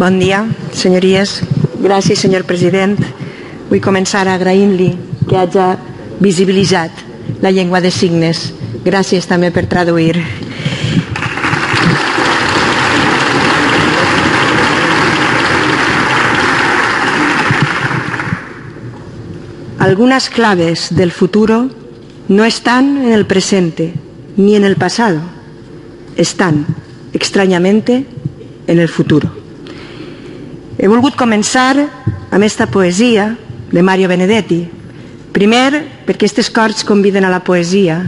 Bon dia, senyories. Gràcies, senyor president. Vull començar agraint-li que hagi visibilitzat la llengua de signes. Gràcies també per traduir. Algunas claves del futuro no están en el presente ni en el pasado, están, extrañamente, en el futuro. He volgut començar amb esta poesia de Mario Benedetti. Primer, perquè aquests corts conviden a la poesia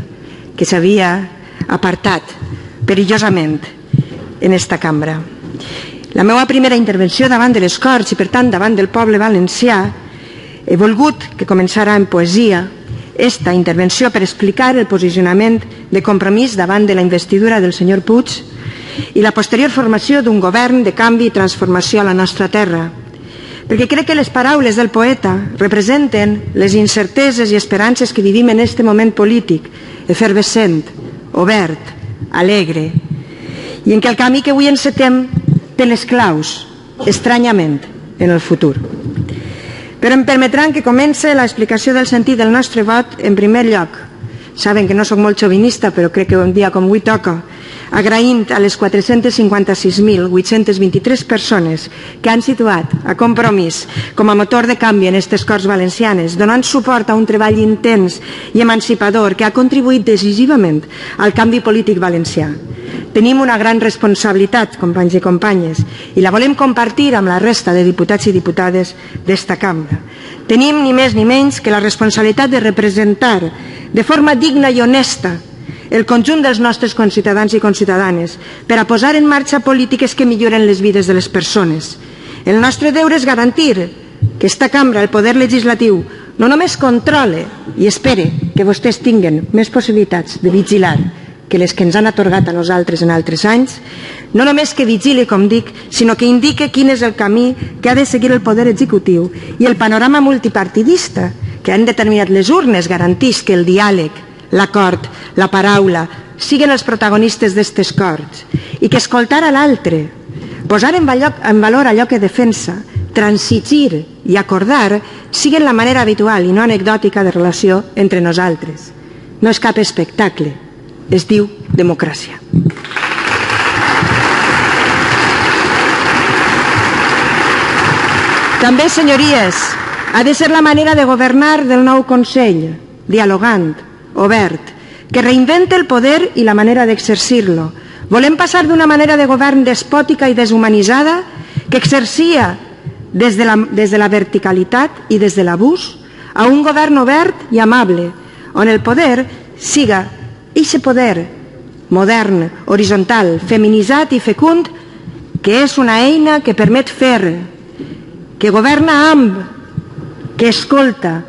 que s'havia apartat perillosament en esta cambra. La meva primera intervenció davant de les Corts i, per tant, davant del poble valencià, he volgut que començara en poesia esta intervenció per explicar el posicionament de compromís davant de la investidura del senyor Puig i la posterior formació d'un govern de canvi i transformació a la nostra terra. Perquè crec que les paraules del poeta representen les incerteses i esperances que vivim en este moment polític, efervescent, obert, alegre, i en què el camí que avui encetem té les claus, estranyament, en el futur. Però em permetran que comence l'explicació del sentit del nostre vot en primer lloc. Saben que no sóc molt xovinista, però crec que un dia com avui toca agraint a les 456.823 persones que han situat a Compromís com a motor de canvi en aquestes Corts Valencianes, donant suport a un treball intens i emancipador que ha contribuït decisivament al canvi polític valencià. Tenim una gran responsabilitat, companys i companyes, i la volem compartir amb la resta de diputats i diputades d'esta cambra. Tenim ni més ni menys que la responsabilitat de representar de forma digna i honesta el conjunt dels nostres conciutadans i conciutadanes per a posar en marxa polítiques que milloren les vides de les persones. El nostre deure és garantir que esta cambra, el poder legislatiu, no només controle i espere que vostès tinguen més possibilitats de vigilar que les que ens han atorgat a nosaltres en altres anys, no només que vigili, com dic, sinó que indique quin és el camí que ha de seguir el poder executiu i el panorama multipartidista que han determinat les urnes garantís que el diàleg, l'acord, la paraula, siguen els protagonistes d'aquestes corts i que escoltar a l'altre, posar en valor, en valor allò que defensa, transigir i acordar siguen la manera habitual i no anecdòtica de relació entre nosaltres. No és cap espectacle, es diu democràcia. També, senyories, ha de ser la manera de governar del nou Consell, dialogant, obert, que reinvente el poder i la manera d'exercir-lo. Volem passar d'una manera de govern despòtica i deshumanitzada que exercia des de, la, des de la verticalitat i des de l'abús a un govern obert i amable, on el poder siga eixe poder modern, horitzontal, feminitzat i fecund, que és una eina que permet fer, que governa amb, que escolta,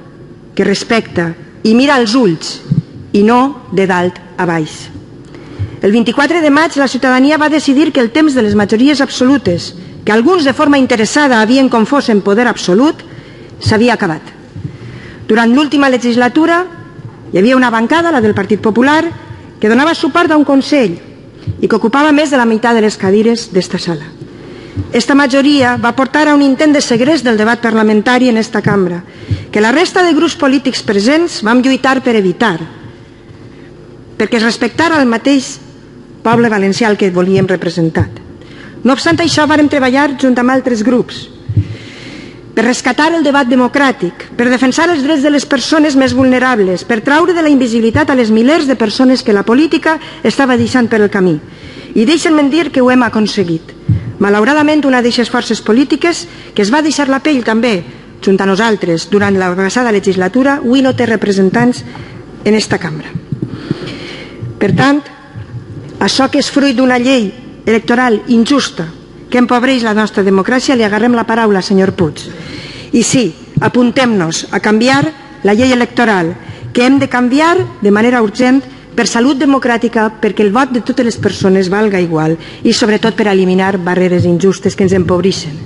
que respecta i mira als ulls i no de dalt a baix. El 24 de maig la ciutadania va decidir que el temps de les majories absolutes, que alguns de forma interessada havien confós en poder absolut, s'havia acabat. Durant l'última legislatura hi havia una bancada, la del Partit Popular, que donava suport a un Consell i que ocupava més de la meitat de les cadires d'esta sala. Esta majoria va portar a un intent de segrest del debat parlamentari en esta cambra, que la resta de grups polítics presents vam lluitar per evitar, perquè es respectara el mateix poble valencià el que volíem representar. No obstant això, vàrem treballar junt amb altres grups per rescatar el debat democràtic, per defensar els drets de les persones més vulnerables, per traure de la invisibilitat a les milers de persones que la política estava deixant per el camí. I deixen-me dir que ho hem aconseguit. Malauradament, una d'aquestes forces polítiques que es va deixar la pell també, junt a nosaltres, durant la passada legislatura, avui no té representants en esta cambra. Per tant, això que és fruit d'una llei electoral injusta que empobreix la nostra democràcia, li agarrem la paraula, senyor Puig. I sí, apuntem-nos a canviar la llei electoral, que hem de canviar de manera urgent per salut democràtica, perquè el vot de totes les persones valga igual i sobretot per eliminar barreres injustes que ens empobreixen.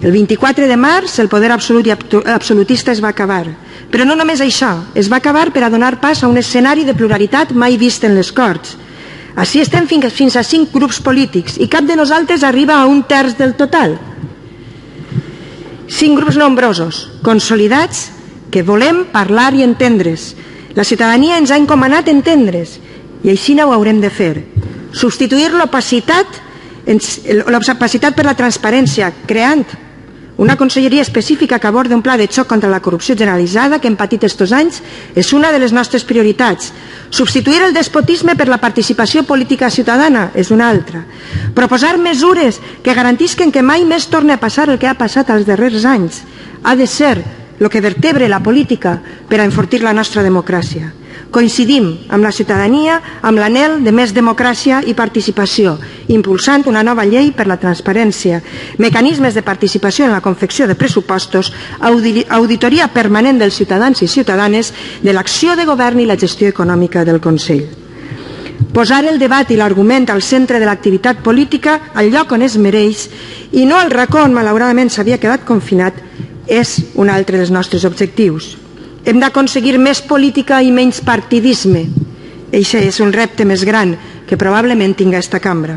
El 24 de març el poder absolut i absolutista es va acabar però no només això, es va acabar per a donar pas a un escenari de pluralitat mai vist en les Corts. Així estem fins a cinc grups polítics i cap de nosaltres arriba a un terç del total. Cinc grups nombrosos, consolidats, que volem parlar i entendre's. La ciutadania ens ha encomanat entendre's i així no ho haurem de fer. Substituir l'opacitat l'opacitat per la transparència, creant una conselleria específica que aborda un pla de xoc contra la corrupció generalitzada que hem patit estos anys és una de les nostres prioritats. Substituir el despotisme per la participació política ciutadana és una altra. Proposar mesures que garantisquen que mai més torni a passar el que ha passat als darrers anys. Ha de ser el que vertebre la política per a enfortir la nostra democràcia. Coincidim amb la ciutadania amb l'anel de més democràcia i participació, impulsant una nova llei per la transparència, mecanismes de participació en la confecció de pressupostos, auditoria permanent dels ciutadans i ciutadanes de l'acció de govern i la gestió econòmica del Consell. Posar el debat i l'argument al centre de l'activitat política al lloc on es mereix i no al racó on malauradament s'havia quedat confinat és un altre dels nostres objectius. Hem d'aconseguir més política i menys partidisme. Eixe és un repte més gran que probablement tinga esta cambra.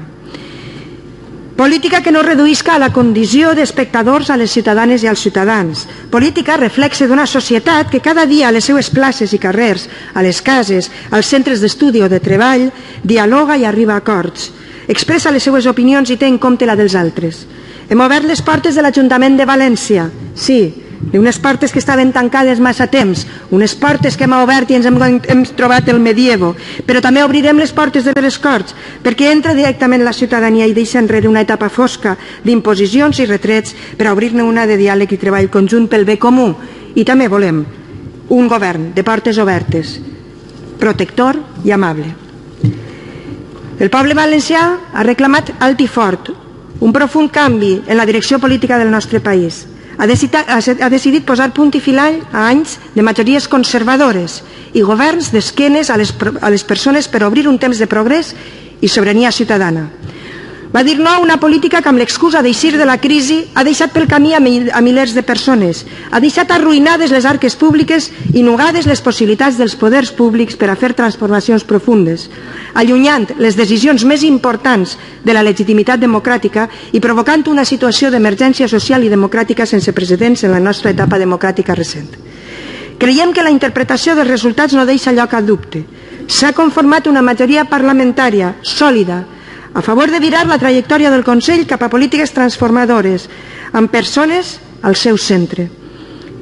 Política que no reduïsca a la condició d'espectadors a les ciutadanes i als ciutadans. Política reflexe d'una societat que cada dia a les seues places i carrers, a les cases, als centres d'estudi o de treball, dialoga i arriba a acords. Expressa les seues opinions i té en compte la dels altres. Hem obert les portes de l'Ajuntament de València. Sí, unes portes que estaven tancades massa temps, unes portes que hem obert i ens hem, hem trobat el medievo, però també obrirem les portes de les Corts, perquè entra directament la ciutadania i deixa enrere una etapa fosca d'imposicions i retrets per obrir-ne una de diàleg i treball conjunt pel bé comú. I també volem un govern de portes obertes, protector i amable. El poble valencià ha reclamat alt i fort un profund canvi en la direcció política del nostre país ha decidit, ha decidit posar punt i final a anys de majories conservadores i governs d'esquenes a, a les persones per obrir un temps de progrés i sobirania ciutadana. Va dir no a una política que amb l'excusa d'eixir de la crisi ha deixat pel camí a, mil, a milers de persones, ha deixat arruïnades les arques públiques i nugades les possibilitats dels poders públics per a fer transformacions profundes, allunyant les decisions més importants de la legitimitat democràtica i provocant una situació d'emergència social i democràtica sense precedents en la nostra etapa democràtica recent. Creiem que la interpretació dels resultats no deixa lloc a dubte. S'ha conformat una majoria parlamentària sòlida, a favor de virar la trajectòria del Consell cap a polítiques transformadores, amb persones al seu centre.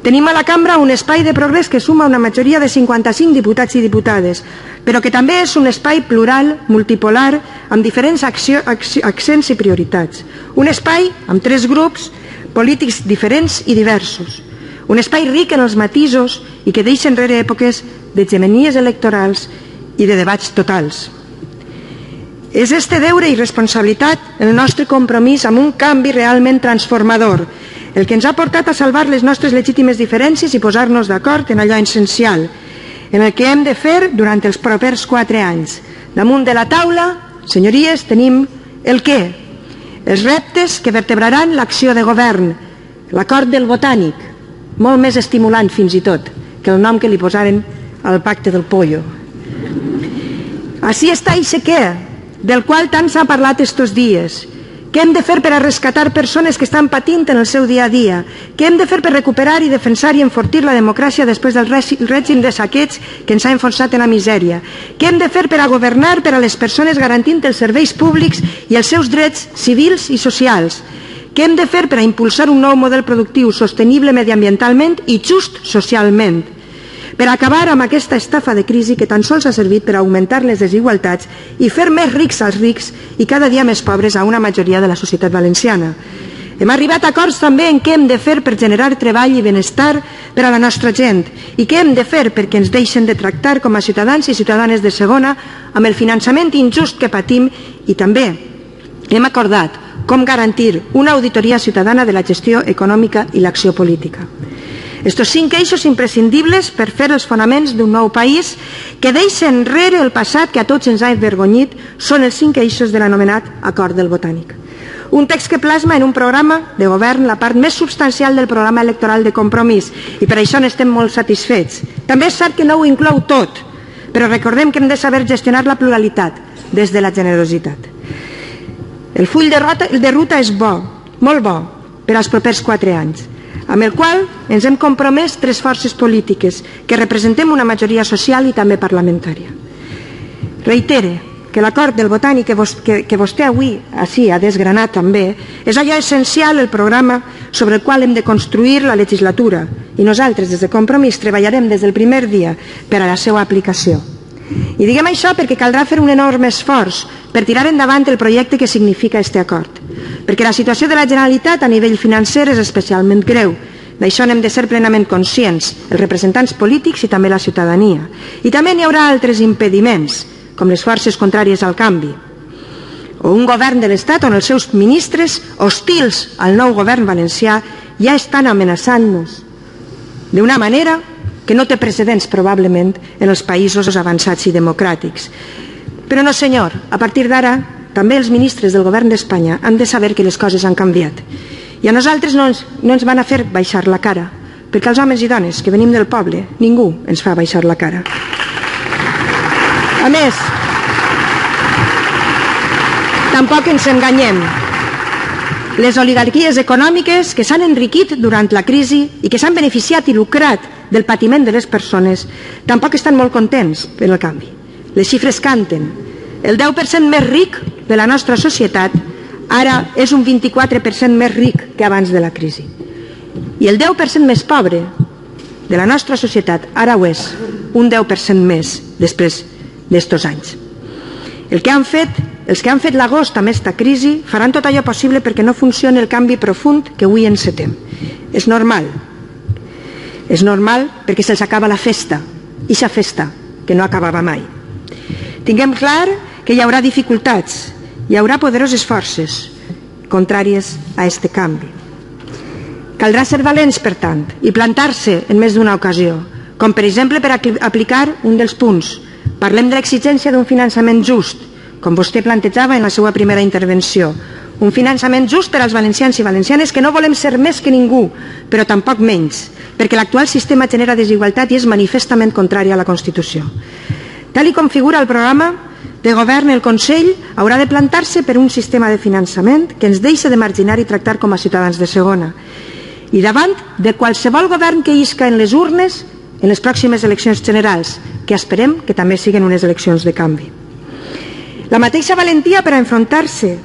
Tenim a la cambra un espai de progrés que suma una majoria de 55 diputats i diputades, però que també és un espai plural, multipolar, amb diferents acció, accents i prioritats. Un espai amb tres grups polítics diferents i diversos. Un espai ric en els matisos i que deixa enrere èpoques de gemenies electorals i de debats totals. És este deure i responsabilitat el nostre compromís amb un canvi realment transformador, el que ens ha portat a salvar les nostres legítimes diferències i posar-nos d'acord en allò essencial, en el que hem de fer durant els propers quatre anys. Damunt de la taula, senyories, tenim el què, els reptes que vertebraran l'acció de govern, l'acord del botànic, molt més estimulant fins i tot que el nom que li posaren al pacte del pollo. Així està i sé què, del qual tant s'ha parlat estos dies. Què hem de fer per a rescatar persones que estan patint en el seu dia a dia? Què hem de fer per recuperar i defensar i enfortir la democràcia després del règim de saqueig que ens ha enfonsat en la misèria? Què hem de fer per a governar per a les persones garantint els serveis públics i els seus drets civils i socials? Què hem de fer per a impulsar un nou model productiu sostenible mediambientalment i just socialment? Per acabar amb aquesta estafa de crisi que tan sols ha servit per augmentar les desigualtats i fer més rics als rics i cada dia més pobres a una majoria de la societat valenciana. Hem arribat a acords també en què hem de fer per generar treball i benestar per a la nostra gent i què hem de fer perquè ens deixen de tractar com a ciutadans i ciutadanes de segona amb el finançament injust que patim i també hem acordat com garantir una auditoria ciutadana de la gestió econòmica i l'acció política. Estos cinc eixos imprescindibles per fer els fonaments d'un nou país que deixa enrere el passat que a tots ens ha envergonyit són els cinc eixos de l'anomenat Acord del Botànic. Un text que plasma en un programa de govern la part més substancial del programa electoral de compromís i per això n'estem molt satisfets. També és cert que no ho inclou tot, però recordem que hem de saber gestionar la pluralitat, des de la generositat. El full de ruta, de ruta és bo, molt bo, per als propers quatre anys, amb el qual ens hem compromès tres forces polítiques que representem una majoria social i també parlamentària. Reitere que l'acord del botànic que, que, vostè avui així ha desgranat també és allò essencial el programa sobre el qual hem de construir la legislatura i nosaltres des de Compromís treballarem des del primer dia per a la seva aplicació. I diguem això perquè caldrà fer un enorme esforç per tirar endavant el projecte que significa este acord. Perquè la situació de la Generalitat a nivell financer és especialment greu. D'això n'hem de ser plenament conscients, els representants polítics i també la ciutadania. I també n'hi haurà altres impediments, com les forces contràries al canvi, o un govern de l'Estat on els seus ministres, hostils al nou govern valencià, ja estan amenaçant-nos d'una manera que no té precedents probablement en els països avançats i democràtics. Però no, senyor, a partir d'ara també els ministres del govern d'Espanya han de saber que les coses han canviat. I a nosaltres no ens, no ens van a fer baixar la cara, perquè els homes i dones que venim del poble, ningú ens fa baixar la cara. A més, tampoc ens enganyem. Les oligarquies econòmiques que s'han enriquit durant la crisi i que s'han beneficiat i lucrat del patiment de les persones tampoc estan molt contents per el canvi. Les xifres canten. El 10% més ric de la nostra societat ara és un 24% més ric que abans de la crisi. I el 10% més pobre de la nostra societat ara ho és un 10% més després d'estos anys. El que han fet, els que han fet l'agost amb aquesta crisi faran tot allò possible perquè no funcioni el canvi profund que avui encetem. És normal. És normal perquè se'ls acaba la festa, ixa festa que no acabava mai. Tinguem clar que hi haurà dificultats, hi haurà poderoses forces contràries a este canvi. Caldrà ser valents, per tant, i plantar-se en més d'una ocasió, com per exemple per aplicar un dels punts Parlem de l'exigència d'un finançament just, com vostè plantejava en la seva primera intervenció. Un finançament just per als valencians i valencianes que no volem ser més que ningú, però tampoc menys, perquè l'actual sistema genera desigualtat i és manifestament contrari a la Constitució. Tal i com figura el programa de govern, el Consell haurà de plantar-se per un sistema de finançament que ens deixa de marginar i tractar com a ciutadans de segona. I davant de qualsevol govern que isca en les urnes en les pròximes eleccions generals, que esperem que també siguin unes eleccions de canvi. La mateixa valentia per a enfrontar-se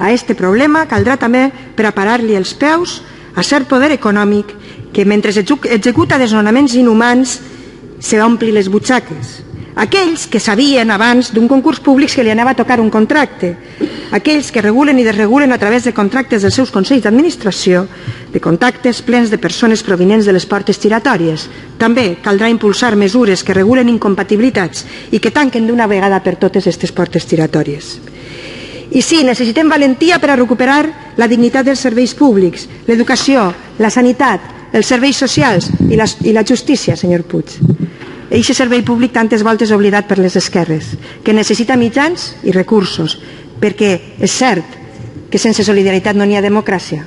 a este problema caldrà també per a parar-li els peus a cert poder econòmic que mentre executa desnonaments inhumans se ompli les butxaques. Aquells que sabien abans d'un concurs públic que li anava a tocar un contracte. Aquells que regulen i desregulen a través de contractes dels seus consells d'administració de contactes plens de persones provinents de les portes giratòries. També caldrà impulsar mesures que regulen incompatibilitats i que tanquen d'una vegada per totes aquestes portes giratòries. I sí, necessitem valentia per a recuperar la dignitat dels serveis públics, l'educació, la sanitat, els serveis socials i la, i la justícia, senyor Puig. Eixe servei públic tantes voltes oblidat per les esquerres, que necessita mitjans i recursos, perquè és cert que sense solidaritat no n'hi ha democràcia,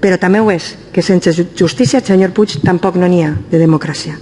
però també ho és que sense justícia, senyor Puig, tampoc no n'hi ha de democràcia.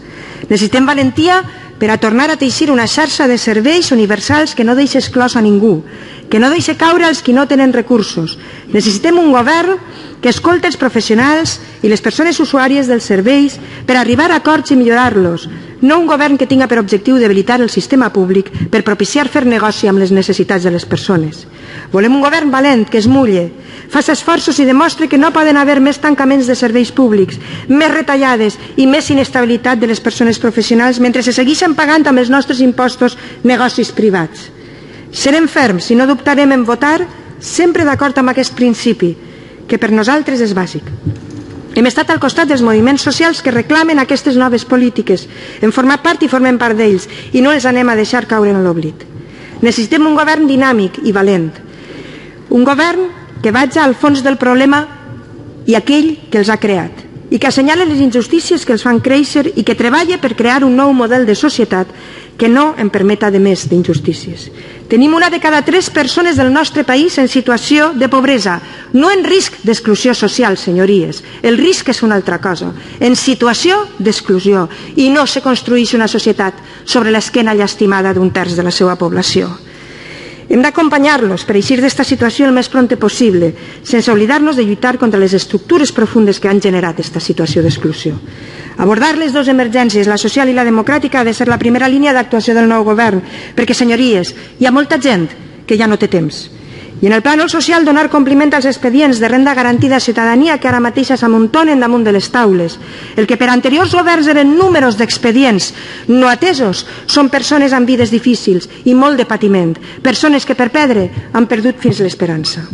Necessitem valentia per a tornar a teixir una xarxa de serveis universals que no deixi exclòs a ningú, que no deixi caure els qui no tenen recursos. Necessitem un govern que escolta els professionals i les persones usuàries dels serveis per arribar a acords i millorar-los, no un govern que tinga per objectiu debilitar el sistema públic per propiciar fer negoci amb les necessitats de les persones. Volem un govern valent que es mulle, faci esforços i demostre que no poden haver més tancaments de serveis públics, més retallades i més inestabilitat de les persones professionals mentre se segueixen pagant amb els nostres impostos negocis privats. Serem ferms i no dubtarem en votar sempre d'acord amb aquest principi, que per nosaltres és bàsic. Hem estat al costat dels moviments socials que reclamen aquestes noves polítiques. Hem format part i formem part d'ells i no els anem a deixar caure en l'oblit. Necessitem un govern dinàmic i valent. Un govern que vagi al fons del problema i aquell que els ha creat i que assenyala les injustícies que els fan créixer i que treballa per crear un nou model de societat que no en permeta de més d'injustícies. Tenim una de cada tres persones del nostre país en situació de pobresa, no en risc d'exclusió social, senyories. El risc és una altra cosa, en situació d'exclusió, i no se construeix una societat sobre l'esquena llastimada d'un terç de la seva població. Hem d'acompanyar-los per eixir d'esta situació el més pronte possible, sense oblidar-nos de lluitar contra les estructures profundes que han generat aquesta situació d'exclusió. Abordar les dues emergències, la social i la democràtica, ha de ser la primera línia d'actuació del nou govern, perquè, senyories, hi ha molta gent que ja no té temps. I en el plànol social donar compliment als expedients de renda garantida a ciutadania que ara mateix s'amuntonen damunt de les taules. El que per anteriors governs eren números d'expedients no atesos són persones amb vides difícils i molt de patiment, persones que per perdre han perdut fins l'esperança.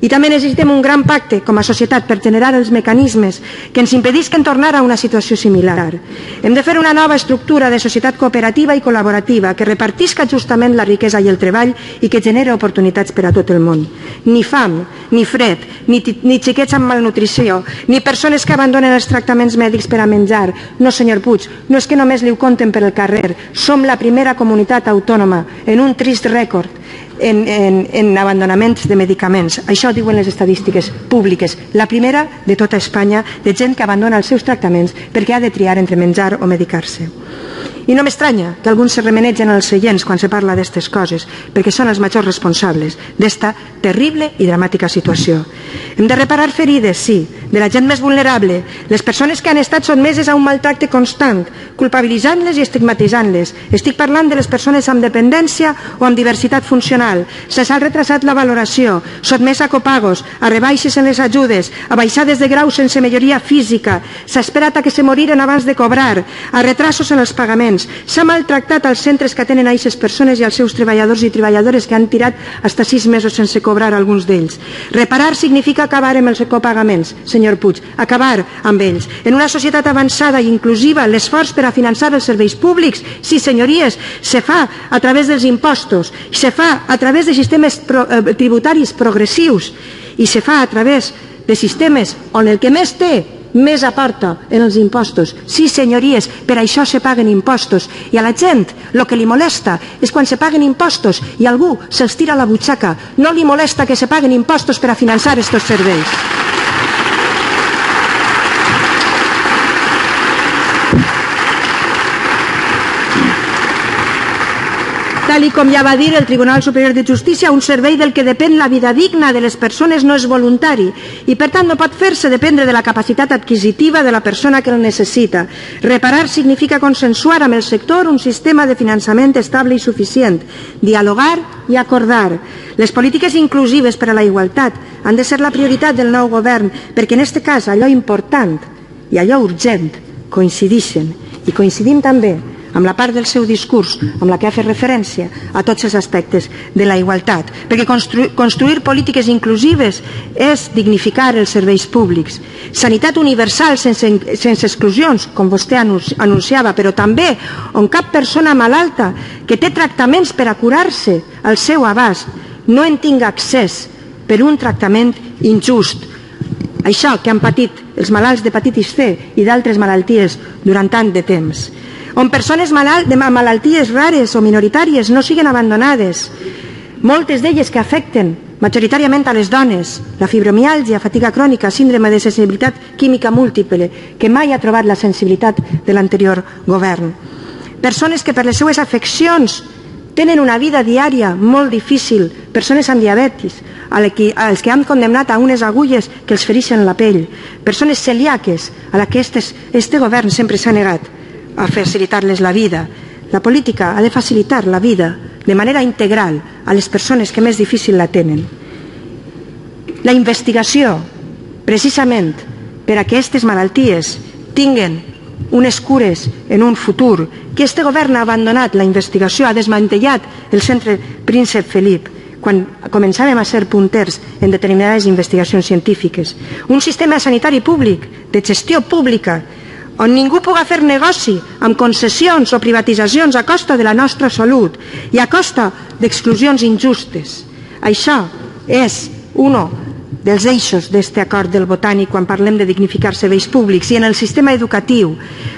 I també necessitem un gran pacte com a societat per generar els mecanismes que ens impedisquen tornar a una situació similar. Hem de fer una nova estructura de societat cooperativa i col·laborativa que repartisca justament la riquesa i el treball i que genere oportunitats per a tot el món. Ni fam, ni fred, ni, ni xiquets amb malnutrició, ni persones que abandonen els tractaments mèdics per a menjar. No, senyor Puig, no és que només li ho compten per el carrer. Som la primera comunitat autònoma en un trist rècord en, en, en abandonaments de medicaments. Això diuen les estadístiques públiques. La primera de tota Espanya de gent que abandona els seus tractaments perquè ha de triar entre menjar o medicar-se. I no m'estranya que alguns se remenegen als seients quan se parla d'aquestes coses, perquè són els majors responsables d'esta terrible i dramàtica situació. Hem de reparar ferides, sí, de la gent més vulnerable, les persones que han estat sotmeses a un maltracte constant, culpabilitzant-les i estigmatitzant-les. Estic parlant de les persones amb dependència o amb diversitat funcional. Se s'ha retrasat la valoració, sotmès a copagos, a rebaixes en les ajudes, a baixades de grau sense majoria física, s'ha esperat a que se moriren abans de cobrar, a retrasos en els pagaments, anys. S'ha maltractat als centres que tenen a aquestes persones i als seus treballadors i treballadores que han tirat fins sis mesos sense cobrar alguns d'ells. Reparar significa acabar amb els copagaments, senyor Puig, acabar amb ells. En una societat avançada i inclusiva, l'esforç per a finançar els serveis públics, sí, senyories, se fa a través dels impostos, se fa a través de sistemes pro, eh, tributaris progressius i se fa a través de sistemes on el que més té més aporta en els impostos. Sí, senyories, per això se paguen impostos. I a la gent el que li molesta és quan se paguen impostos i algú se'ls tira a la butxaca. No li molesta que se paguen impostos per a finançar aquests serveis. Tal i com ja va dir el Tribunal Superior de Justícia, un servei del que depèn la vida digna de les persones no és voluntari i, per tant, no pot fer-se dependre de la capacitat adquisitiva de la persona que el necessita. Reparar significa consensuar amb el sector un sistema de finançament estable i suficient, dialogar i acordar. Les polítiques inclusives per a la igualtat han de ser la prioritat del nou govern perquè, en aquest cas, allò important i allò urgent coincidixen i coincidim també amb la part del seu discurs amb la que ha fet referència a tots els aspectes de la igualtat, perquè construir, construir polítiques inclusives és dignificar els serveis públics. Sanitat universal sense, sense exclusions, com vostè anunciava, però també on cap persona malalta que té tractaments per a curar-se al seu abast no en tinga accés per un tractament injust. Això que han patit els malalts d'hepatitis C i d'altres malalties durant tant de temps on persones malalt, de malalties rares o minoritàries no siguin abandonades, moltes d'elles que afecten majoritàriament a les dones, la fibromialgia, fatiga crònica, síndrome de sensibilitat química múltiple, que mai ha trobat la sensibilitat de l'anterior govern. Persones que per les seues afeccions tenen una vida diària molt difícil, persones amb diabetis, als que han condemnat a unes agulles que els fereixen la pell, persones celíaques a la que este govern sempre s'ha negat a facilitar-les la vida. La política ha de facilitar la vida de manera integral a les persones que més difícil la tenen. La investigació, precisament per a que aquestes malalties tinguen unes cures en un futur, que este govern ha abandonat la investigació, ha desmantellat el centre Príncep Felip, quan començàvem a ser punters en determinades investigacions científiques. Un sistema sanitari públic, de gestió pública, on ningú puga fer negoci amb concessions o privatitzacions a costa de la nostra salut i a costa d'exclusions injustes. Això és un dels eixos d'aquest acord del botànic quan parlem de dignificar serveis públics i en el sistema educatiu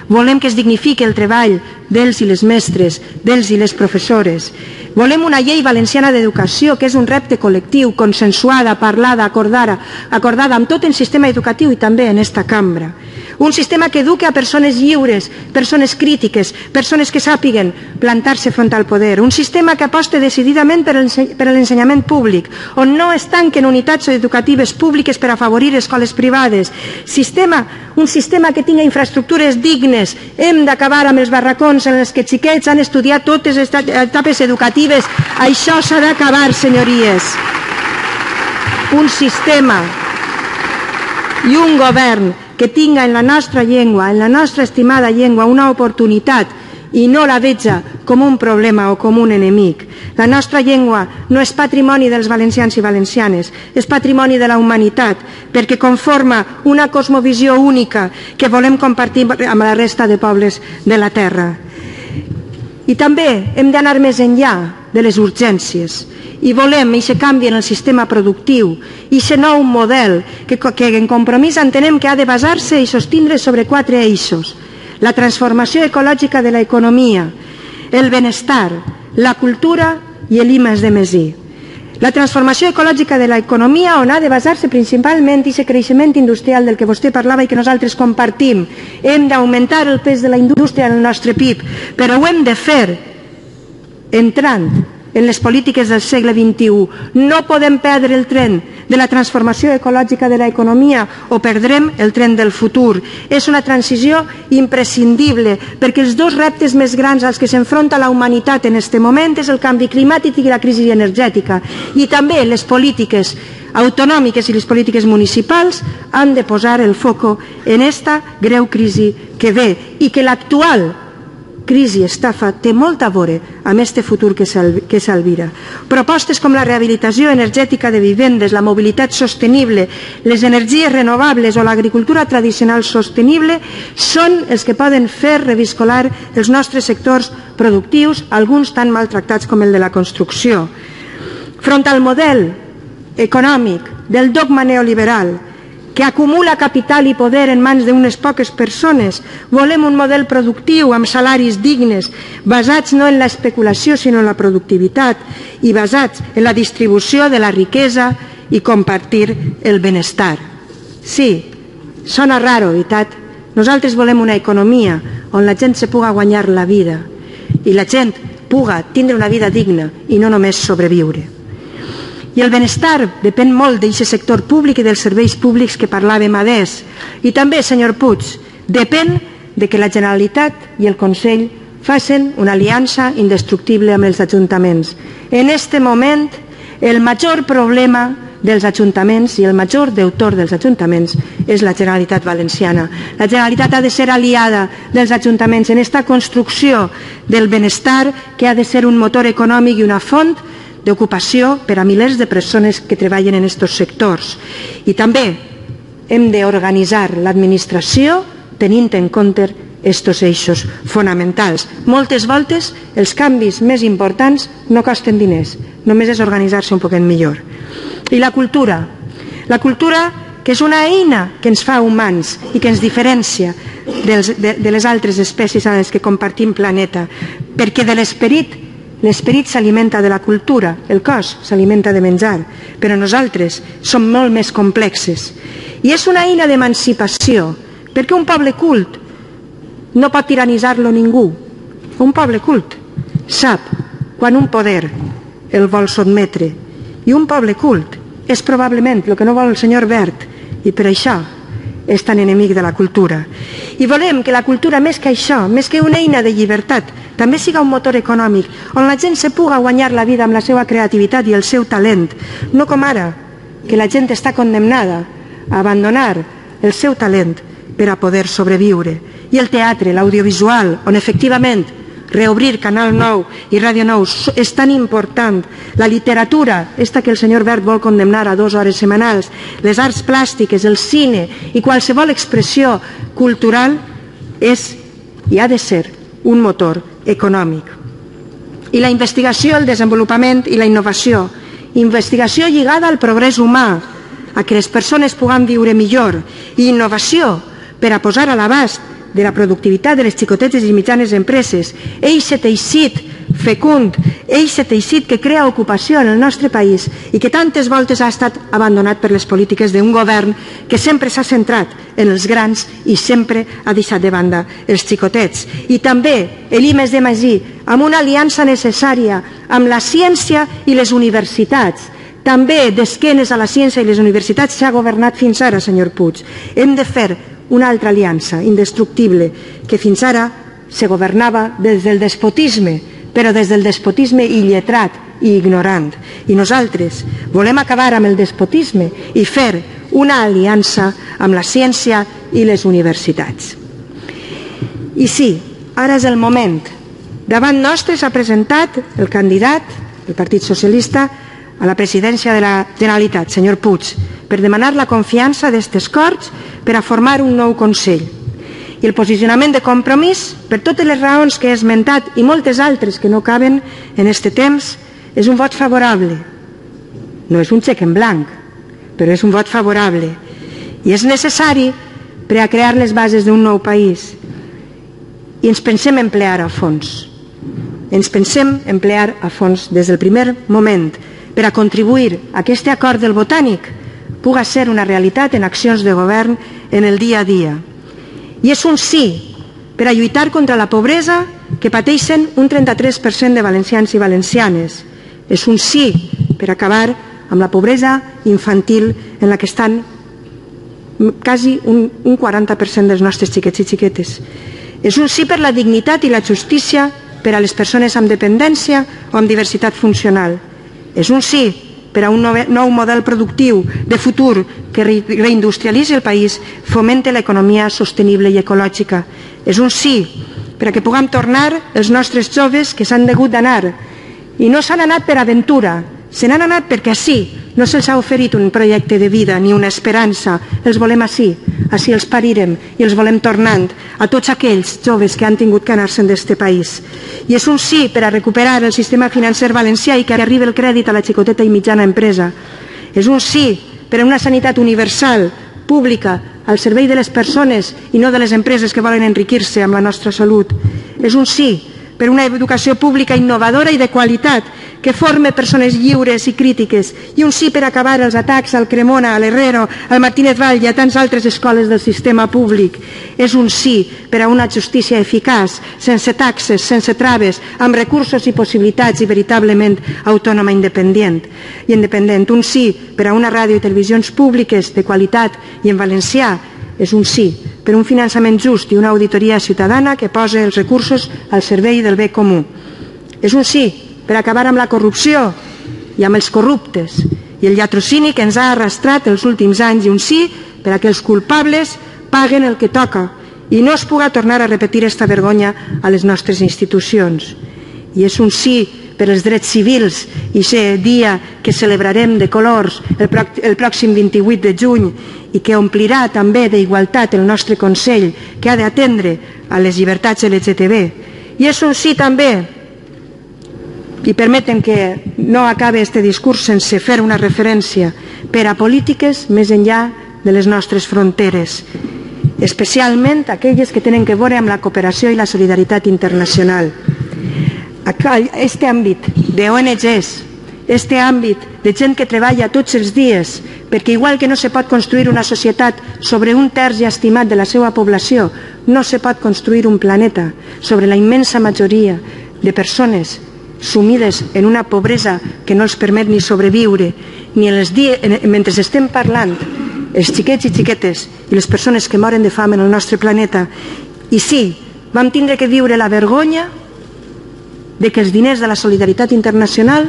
volem que es dignifique el treball dels i les mestres, dels i les professores. Volem una llei valenciana d'educació que és un repte col·lectiu, consensuada, parlada, acordada, acordada amb tot el sistema educatiu i també en esta cambra un sistema que eduque a persones lliures, persones crítiques, persones que sàpiguen plantar-se front al poder, un sistema que aposte decididament per l'ensenyament públic, on no es tanquen unitats educatives públiques per afavorir escoles privades, sistema, un sistema que tinga infraestructures dignes, hem d'acabar amb els barracons en els que xiquets han estudiat totes les etapes educatives, això s'ha d'acabar, senyories. Un sistema i un govern que tinga en la nostra llengua, en la nostra estimada llengua, una oportunitat i no la veja com un problema o com un enemic. La nostra llengua no és patrimoni dels valencians i valencianes, és patrimoni de la humanitat, perquè conforma una cosmovisió única que volem compartir amb la resta de pobles de la terra. I també hem d'anar més enllà de les urgències i volem i se canvi en el sistema productiu i se nou model que, que en compromís entenem que ha de basar-se i sostindre sobre quatre eixos la transformació ecològica de l'economia el benestar, la cultura i el I. La transformació ecològica de l'economia on ha de basar-se principalment i creixement industrial del que vostè parlava i que nosaltres compartim. Hem d'augmentar el pes de la indústria en el nostre PIB, però ho hem de fer entrant en les polítiques del segle XXI. No podem perdre el tren de la transformació ecològica de l'economia o perdrem el tren del futur. És una transició imprescindible perquè els dos reptes més grans als que s'enfronta la humanitat en aquest moment és el canvi climàtic i la crisi energètica. I també les polítiques autonòmiques i les polítiques municipals han de posar el foco en esta greu crisi que ve i que l'actual crisi, estafa, té molt a veure amb este futur que s'alvira. Propostes com la rehabilitació energètica de vivendes, la mobilitat sostenible, les energies renovables o l'agricultura tradicional sostenible són els que poden fer reviscolar els nostres sectors productius, alguns tan maltractats com el de la construcció. Front al model econòmic del dogma neoliberal, que acumula capital i poder en mans d'unes poques persones. Volem un model productiu amb salaris dignes, basats no en l'especulació sinó en la productivitat i basats en la distribució de la riquesa i compartir el benestar. Sí, sona raro, veritat? Nosaltres volem una economia on la gent se puga guanyar la vida i la gent puga tindre una vida digna i no només sobreviure. I el benestar depèn molt d'aquest sector públic i dels serveis públics que parlàvem adés. I també, senyor Puig, depèn de que la Generalitat i el Consell facin una aliança indestructible amb els ajuntaments. En aquest moment, el major problema dels ajuntaments i el major deutor dels ajuntaments és la Generalitat Valenciana. La Generalitat ha de ser aliada dels ajuntaments en aquesta construcció del benestar que ha de ser un motor econòmic i una font d'ocupació per a milers de persones que treballen en aquests sectors. I també hem d'organitzar l'administració tenint en compte estos eixos fonamentals. Moltes voltes els canvis més importants no costen diners, només és organitzar-se un poquet millor. I la cultura. La cultura que és una eina que ens fa humans i que ens diferencia dels, de, de les altres espècies amb les que compartim planeta, perquè de l'esperit L'esperit s'alimenta de la cultura, el cos s'alimenta de menjar, però nosaltres som molt més complexes. I és una eina d'emancipació, perquè un poble cult no pot tiranitzar-lo ningú. Un poble cult sap quan un poder el vol sotmetre i un poble cult és probablement el que no vol el senyor Bert i per això és tan enemic de la cultura. I volem que la cultura, més que això, més que una eina de llibertat, també siga un motor econòmic, on la gent se puga guanyar la vida amb la seva creativitat i el seu talent, no com ara, que la gent està condemnada a abandonar el seu talent per a poder sobreviure. I el teatre, l'audiovisual, on efectivament reobrir Canal 9 i Ràdio 9 és tan important. La literatura, esta que el senyor Bert vol condemnar a dues hores setmanals, les arts plàstiques, el cine i qualsevol expressió cultural és i ha de ser un motor econòmic. I la investigació, el desenvolupament i la innovació. Investigació lligada al progrés humà, a que les persones puguen viure millor. I innovació per a posar a l'abast de la productivitat de les xicotetes i mitjanes empreses. Eixe teixit fecund, eixe teixit que crea ocupació en el nostre país i que tantes voltes ha estat abandonat per les polítiques d'un govern que sempre s'ha centrat en els grans i sempre ha deixat de banda els xicotets. I també l'IMES de Magí, amb una aliança necessària amb la ciència i les universitats, també d'esquenes a la ciència i les universitats s'ha governat fins ara, senyor Puig. Hem de fer una altra aliança indestructible que fins ara se governava des del despotisme, però des del despotisme illetrat i ignorant. I nosaltres volem acabar amb el despotisme i fer una aliança amb la ciència i les universitats. I sí, ara és el moment. Davant nostre s'ha presentat el candidat, el Partit Socialista, a la presidència de la Generalitat, senyor Puig, per demanar la confiança d'estes Corts per a formar un nou Consell. I el posicionament de compromís, per totes les raons que he esmentat i moltes altres que no caben en este temps, és un vot favorable. No és un xec en blanc, però és un vot favorable. I és necessari per a crear les bases d'un nou país. I ens pensem emplear a fons. Ens pensem emplear a fons des del primer moment per a contribuir a aquest acord del Botànic puga ser una realitat en accions de govern en el dia a dia. I és un sí per a lluitar contra la pobresa que pateixen un 33% de valencians i valencianes. És un sí per acabar amb la pobresa infantil en la que estan quasi un, un 40% dels nostres xiquets i xiquetes. És un sí per la dignitat i la justícia per a les persones amb dependència o amb diversitat funcional. És un sí per a un nou model productiu de futur que reindustrialitzi el país, fomente l'economia sostenible i ecològica. És un sí per a que puguem tornar els nostres joves que s'han degut d'anar i no s'han anat per aventura, se n'han anat perquè sí, no se'ls ha oferit un projecte de vida ni una esperança, els volem així, així els parirem i els volem tornant a tots aquells joves que han tingut que anar-se'n d'este país. I és un sí per a recuperar el sistema financer valencià i que arribi el crèdit a la xicoteta i mitjana empresa. És un sí per a una sanitat universal, pública, al servei de les persones i no de les empreses que volen enriquir-se amb la nostra salut. És un sí per una educació pública innovadora i de qualitat que forme persones lliures i crítiques i un sí per acabar els atacs al Cremona, a l'Herrero, al Martínez Vall i a tants altres escoles del sistema públic. És un sí per a una justícia eficaç, sense taxes, sense traves, amb recursos i possibilitats i veritablement autònoma independent. I independent. Un sí per a una ràdio i televisions públiques de qualitat i en valencià és un sí per un finançament just i una auditoria ciutadana que posa els recursos al servei del bé comú. És un sí per acabar amb la corrupció i amb els corruptes i el llatrocini que ens ha arrastrat els últims anys i un sí per a que els culpables paguen el que toca i no es puga tornar a repetir esta vergonya a les nostres institucions. I és un sí per als drets civils i ser dia que celebrarem de colors el, el pròxim 28 de juny i que omplirà també d'igualtat el nostre Consell que ha d'atendre a les llibertats LGTB. I és un sí també i permeten que no acabe este discurs sense fer una referència per a polítiques més enllà de les nostres fronteres, especialment aquelles que tenen que veure amb la cooperació i la solidaritat internacional este àmbit d'ONGs, este àmbit de gent que treballa tots els dies, perquè igual que no se pot construir una societat sobre un terç ja estimat de la seva població, no se pot construir un planeta sobre la immensa majoria de persones sumides en una pobresa que no els permet ni sobreviure, ni en els dies, mentre estem parlant, els xiquets i xiquetes i les persones que moren de fam en el nostre planeta. I sí, vam tindre que viure la vergonya de que els diners de la solidaritat internacional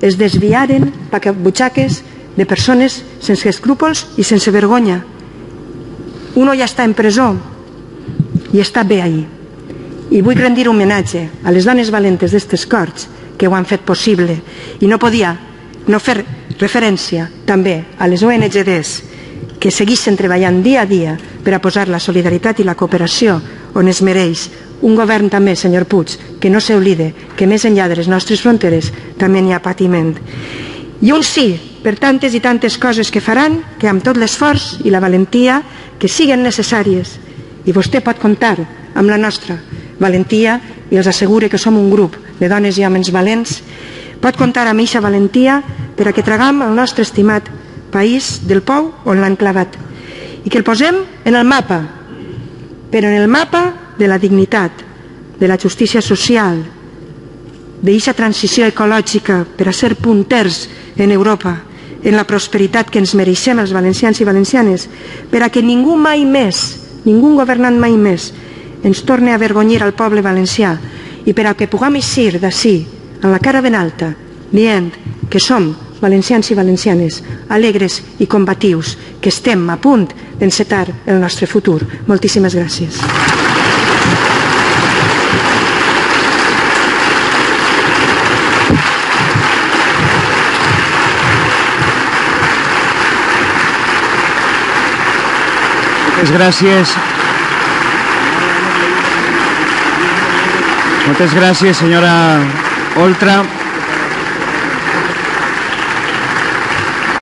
es desviaren a butxaques de persones sense escrúpols i sense vergonya. Uno ja està en presó i està bé ahí. I vull rendir homenatge a les dones valentes d'estes corts que ho han fet possible i no podia no fer referència també a les ONGDs que seguissin treballant dia a dia per a posar la solidaritat i la cooperació on es mereix un govern també, senyor Puig, que no s'oblide que més enllà de les nostres fronteres també n'hi ha patiment. I un sí per tantes i tantes coses que faran, que amb tot l'esforç i la valentia que siguen necessàries. I vostè pot comptar amb la nostra valentia i els assegure que som un grup de dones i homes valents, pot comptar amb eixa valentia per a que tragam el nostre estimat país del pou on l'han clavat i que el posem en el mapa, però en el mapa de la dignitat, de la justícia social, d'eixa transició ecològica per a ser punters en Europa, en la prosperitat que ens mereixem els valencians i valencianes, per a que ningú mai més, ningú governant mai més, ens torne a avergonyir al poble valencià i per a que puguem eixir d'ací, amb la cara ben alta, dient que som valencians i valencianes, alegres i combatius, que estem a punt d'encetar el nostre futur. Moltíssimes gràcies. Moltes gràcies. Moltes gràcies, senyora Oltra.